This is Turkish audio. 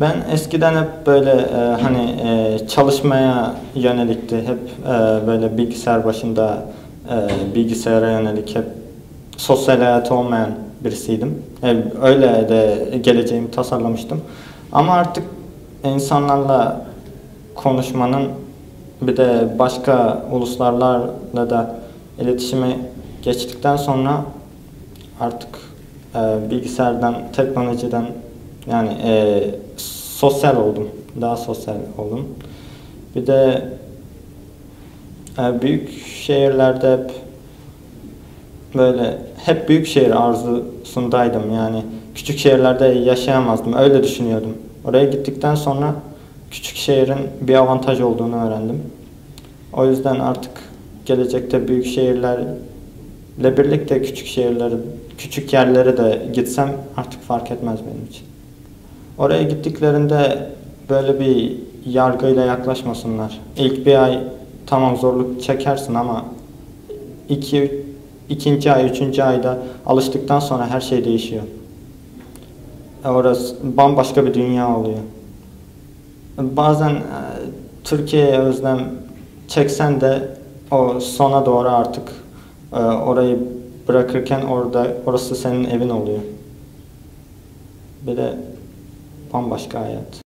Ben eskiden hep böyle e, hani e, çalışmaya yönelikti. Hep e, böyle bilgisayar başında e, bilgisayara yönelik hep sosyal hayatı olmayan birisiydim. E, öyle de geleceğimi tasarlamıştım. Ama artık insanlarla konuşmanın bir de başka uluslarla da iletişime geçtikten sonra artık e, bilgisayardan, teknolojiden yani e, sosyal oldum. Daha sosyal oldum. Bir de e, büyük şehirlerde hep böyle hep büyük şehir arzusundaydım. Yani küçük şehirlerde yaşayamazdım. Öyle düşünüyordum. Oraya gittikten sonra küçük şehrin bir avantaj olduğunu öğrendim. O yüzden artık gelecekte büyük şehirlerle birlikte küçük şehirleri, küçük yerlere de gitsem artık fark etmez benim için. Oraya gittiklerinde böyle bir yargıyla yaklaşmasınlar. İlk bir ay tamam zorluk çekersin ama iki, ikinci ay, üçüncü ayda alıştıktan sonra her şey değişiyor. E, Orası bambaşka bir dünya oluyor. Bazen e, Türkiye'ye özlem çeksen de o sona doğru artık e, orayı bırakırken orada orası senin evin oluyor. Bir de bambaşka hayat.